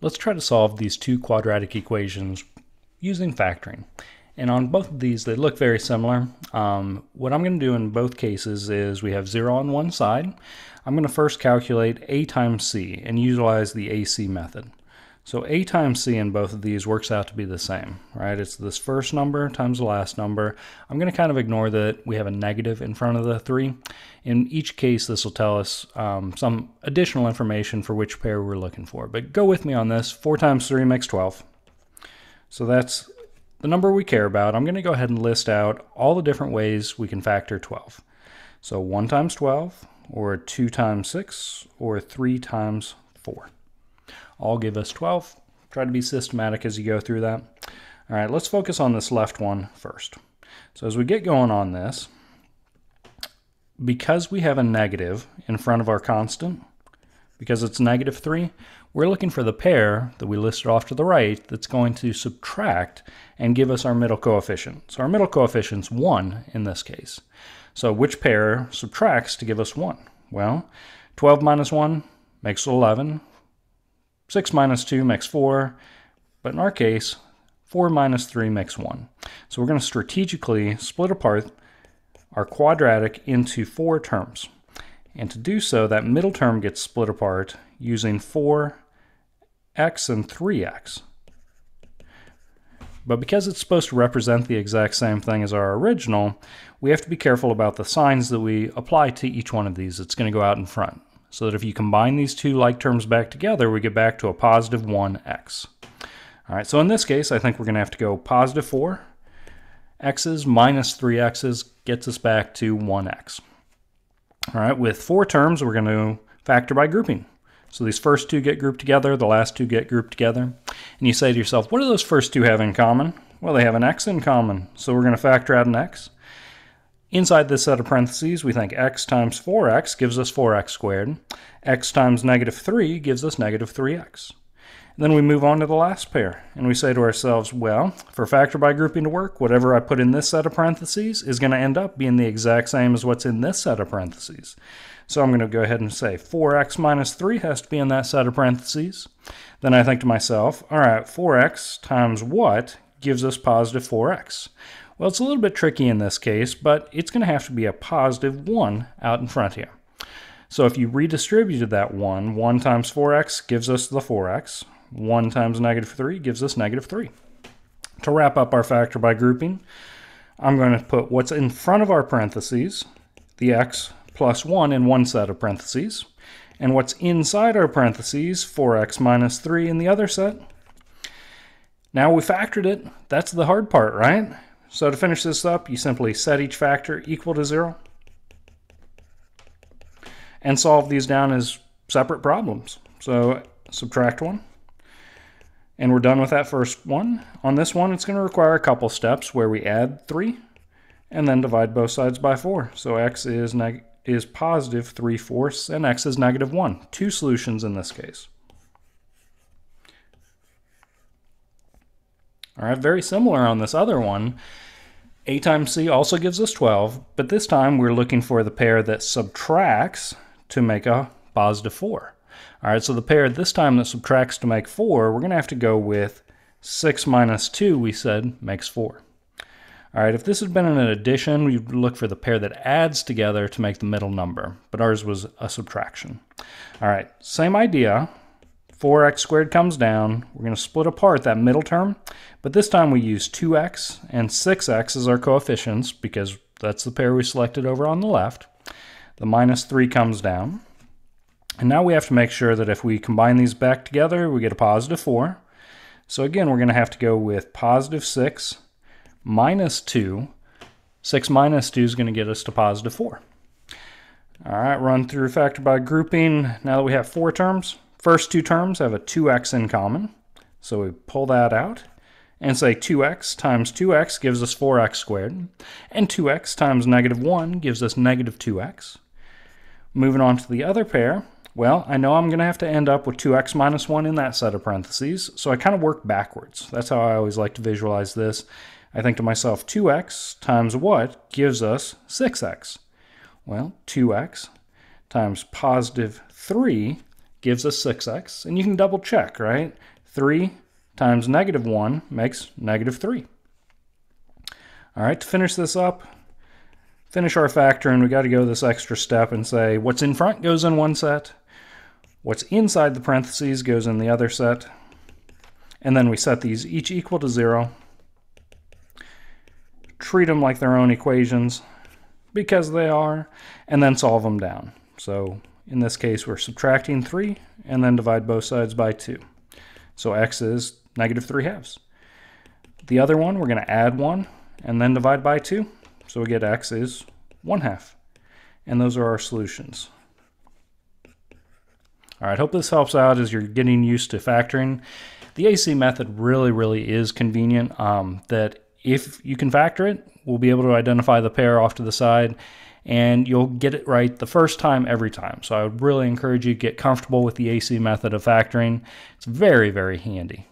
let's try to solve these two quadratic equations using factoring. And on both of these, they look very similar. Um, what I'm going to do in both cases is we have 0 on one side. I'm going to first calculate a times c and utilize the AC method. So a times c in both of these works out to be the same, right? It's this first number times the last number. I'm going to kind of ignore that we have a negative in front of the 3. In each case, this will tell us um, some additional information for which pair we're looking for. But go with me on this. 4 times 3 makes 12. So that's the number we care about. I'm going to go ahead and list out all the different ways we can factor 12. So 1 times 12, or 2 times 6, or 3 times 4 all give us 12. Try to be systematic as you go through that. All right, let's focus on this left one first. So as we get going on this, because we have a negative in front of our constant, because it's negative 3, we're looking for the pair that we listed off to the right that's going to subtract and give us our middle coefficient. So our middle coefficient's 1 in this case. So which pair subtracts to give us 1? Well, 12 minus 1 makes 11. 6 minus 2 makes 4, but in our case, 4 minus 3 makes 1. So we're going to strategically split apart our quadratic into four terms. And to do so, that middle term gets split apart using 4x and 3x. But because it's supposed to represent the exact same thing as our original, we have to be careful about the signs that we apply to each one of these. It's going to go out in front so that if you combine these two like terms back together, we get back to a positive 1x. All right, so in this case, I think we're going to have to go positive 4 x's minus 3x's gets us back to 1x. All right, with four terms, we're going to factor by grouping. So these first two get grouped together, the last two get grouped together. And you say to yourself, what do those first two have in common? Well, they have an x in common, so we're going to factor out an x. Inside this set of parentheses, we think x times 4x gives us 4x squared. x times negative 3 gives us negative 3x. then we move on to the last pair, and we say to ourselves, well, for factor by grouping to work, whatever I put in this set of parentheses is going to end up being the exact same as what's in this set of parentheses. So I'm going to go ahead and say 4x minus 3 has to be in that set of parentheses. Then I think to myself, all right, 4x times what gives us positive 4x? Well, it's a little bit tricky in this case, but it's going to have to be a positive 1 out in front here. So if you redistributed that 1, 1 times 4x gives us the 4x. 1 times negative 3 gives us negative 3. To wrap up our factor by grouping, I'm going to put what's in front of our parentheses, the x plus 1 in one set of parentheses, and what's inside our parentheses, 4x minus 3 in the other set. Now we factored it. That's the hard part, right? So to finish this up, you simply set each factor equal to zero and solve these down as separate problems. So subtract one. And we're done with that first one. On this one, it's going to require a couple steps where we add 3 and then divide both sides by 4. So x is, is positive 3 fourths and x is negative 1. Two solutions in this case. All right, very similar on this other one. A times C also gives us 12, but this time we're looking for the pair that subtracts to make a positive 4. All right, so the pair this time that subtracts to make 4, we're going to have to go with 6 minus 2, we said, makes 4. All right, if this had been an addition, we'd look for the pair that adds together to make the middle number, but ours was a subtraction. All right, same idea, 4x squared comes down. We're going to split apart that middle term, but this time we use 2x and 6x as our coefficients because that's the pair we selected over on the left. The minus 3 comes down. And now we have to make sure that if we combine these back together, we get a positive 4. So again, we're going to have to go with positive 6 minus 2. 6 minus 2 is going to get us to positive 4. All right, run through factor by grouping. Now that we have four terms, First two terms have a 2x in common, so we pull that out and say 2x times 2x gives us 4x squared, and 2x times negative 1 gives us negative 2x. Moving on to the other pair, well, I know I'm going to have to end up with 2x minus 1 in that set of parentheses, so I kind of work backwards. That's how I always like to visualize this. I think to myself, 2x times what gives us 6x? Well, 2x times positive 3 gives us 6x, and you can double check, right? 3 times negative 1 makes negative 3. All right, to finish this up, finish our factoring, we got to go this extra step and say what's in front goes in one set, what's inside the parentheses goes in the other set, and then we set these each equal to 0, treat them like their own equations, because they are, and then solve them down. So in this case, we're subtracting 3 and then divide both sides by 2. So x is negative 3 halves. The other one, we're going to add 1 and then divide by 2. So we get x is 1 half. And those are our solutions. All right, hope this helps out as you're getting used to factoring. The AC method really, really is convenient um, that if you can factor it, we'll be able to identify the pair off to the side and you'll get it right the first time every time. So I would really encourage you to get comfortable with the AC method of factoring. It's very, very handy.